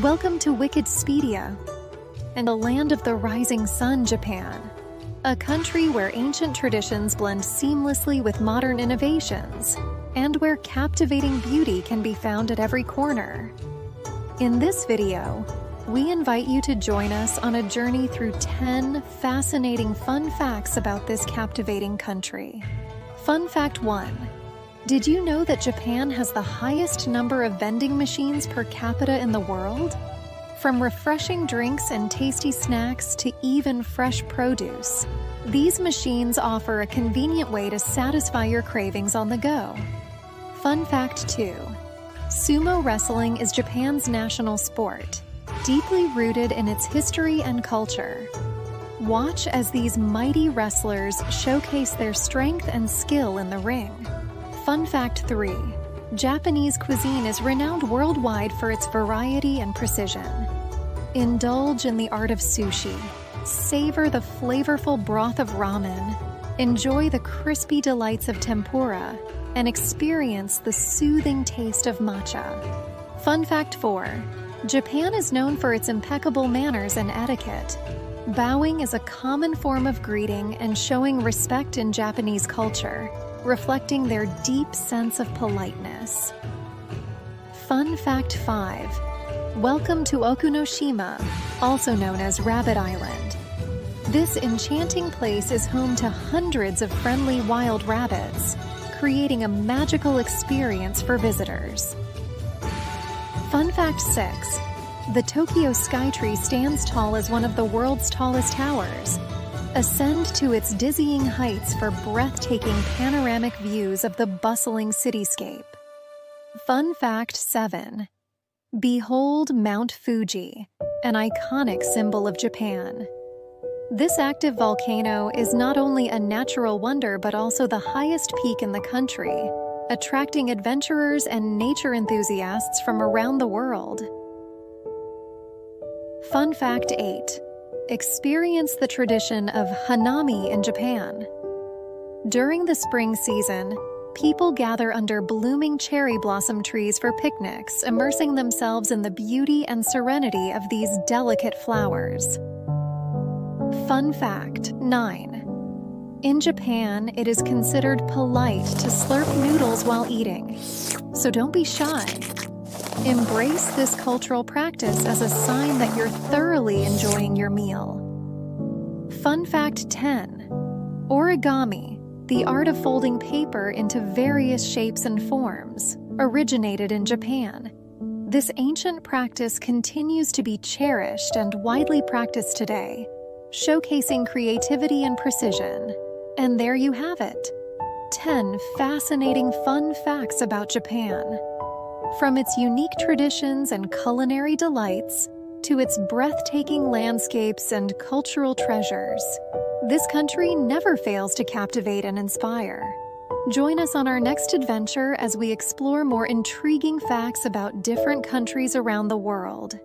Welcome to Wikidspedia and the land of the rising sun, Japan. A country where ancient traditions blend seamlessly with modern innovations, and where captivating beauty can be found at every corner. In this video, we invite you to join us on a journey through 10 fascinating fun facts about this captivating country. Fun fact 1 Did you know that Japan has the highest number of vending machines per capita in the world? From refreshing drinks and tasty snacks to even fresh produce, these machines offer a convenient way to satisfy your cravings on the go. Fun fact 2 Sumo wrestling is Japan's national sport, deeply rooted in its history and culture. Watch as these mighty wrestlers showcase their strength and skill in the ring. Fun fact 3 Japanese cuisine is renowned worldwide for its variety and precision. Indulge in the art of sushi, savor the flavorful broth of ramen, enjoy the crispy delights of tempura, and experience the soothing taste of matcha. Fun fact 4 Japan is known for its impeccable manners and etiquette. Bowing is a common form of greeting and showing respect in Japanese culture reflecting their deep sense of politeness. Fun Fact 5 Welcome to Okunoshima, also known as Rabbit Island. This enchanting place is home to hundreds of friendly wild rabbits, creating a magical experience for visitors. Fun Fact 6 The Tokyo Skytree stands tall as one of the world's tallest towers Ascend to its dizzying heights for breathtaking panoramic views of the bustling cityscape. Fun Fact 7 Behold Mount Fuji, an iconic symbol of Japan. This active volcano is not only a natural wonder but also the highest peak in the country, attracting adventurers and nature enthusiasts from around the world. Fun Fact 8 experience the tradition of hanami in Japan. During the spring season, people gather under blooming cherry blossom trees for picnics, immersing themselves in the beauty and serenity of these delicate flowers. Fun fact 9. In Japan, it is considered polite to slurp noodles while eating, so don't be shy. Embrace this cultural practice as a sign that you're thoroughly enjoying your meal. Fun fact 10 Origami, the art of folding paper into various shapes and forms, originated in Japan. This ancient practice continues to be cherished and widely practiced today, showcasing creativity and precision. And there you have it 10 fascinating fun facts about Japan. From its unique traditions and culinary delights to its breathtaking landscapes and cultural treasures, this country never fails to captivate and inspire. Join us on our next adventure as we explore more intriguing facts about different countries around the world.